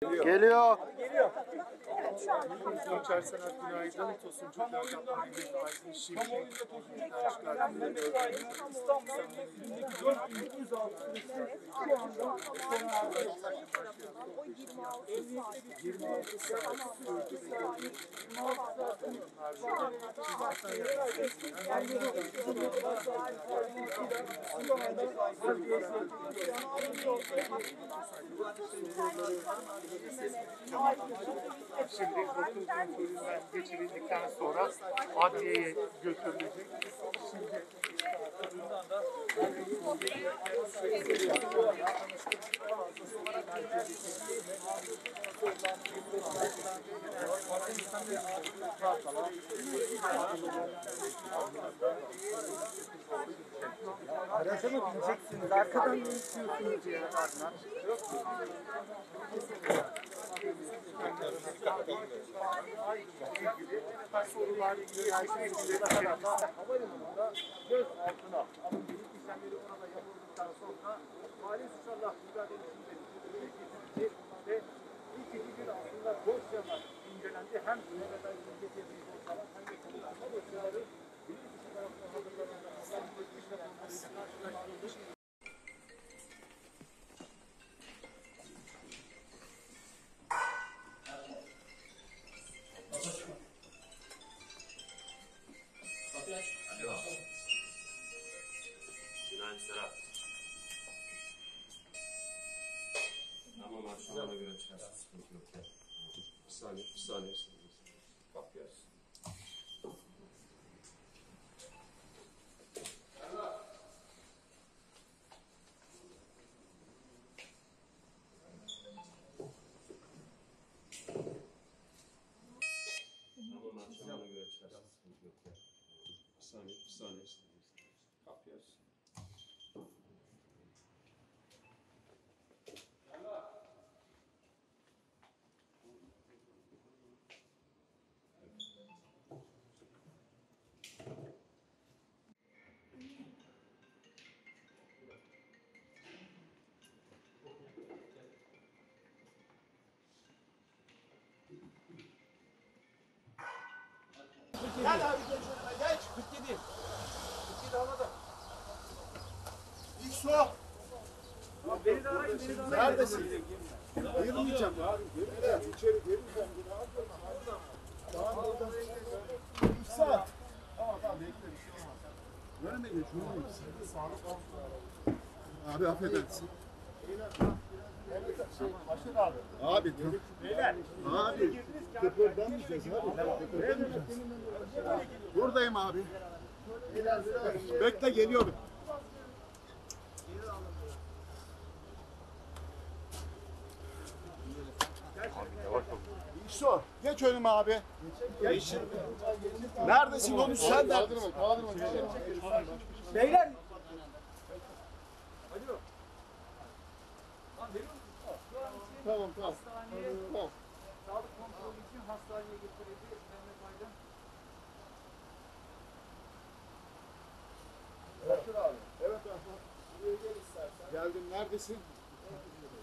Geliyor. Tosun Çocuklar Mehmet Aydın Şirkin, Ozun'dan çıkarttığında Şimdi okul kontrolünden geçirildikten sonra adliyeye götürülecek. Şimdi Araca mı bineceksiniz? Arkadan ne istiyorsunuz ya? havalimanında göz altına alındığı işlemleri orada yapıldıktan sonra mali suçlarla mücadelesinde getirildi ve ilk iki gün aslında dosyalar incelendi. Hem Mehmet Aydın'ın getirdiği dosyalar hem de konuşma dosyaları bilgi tarafından hazırlanan işlem karşılaştırıldı. Günaydın Serap. Tamam akşamına göre çıkarsın. Sıkıntı yok saniye, bir saniye. Kapıyı aç. Tamam, akşamına göre açarsın. Bir saniye, bir saniye. Kapıyı aç. 47. Gel abi geç. Geç 47. 47 havada. İlk su. Beni de arayın, beni de arayın. Neredesin? Yürümeyeceğim. Evet, içeri girmeyeceğim. Tamam, oradan. İlk saat. Tamam, tamam, bekle. Bir şey olmaz. Böyle mi geçiyor? Abi affedersin. Beyler, Abi dur. Beyler. Abi. Kıpırdamayacağız abi. Kıpırdamayacağız. Buradayım abi. Bekle geliyorum. İso, geç önüme abi. Geç. Neredesin konuş sen de. Beyler. Tamam tamam. Hastaneye, Tamam. Hastaneye getirildi. Mehmet Aydın. Başır abi. Evet abi. Buraya gel istersen. Geldim. Neredesin?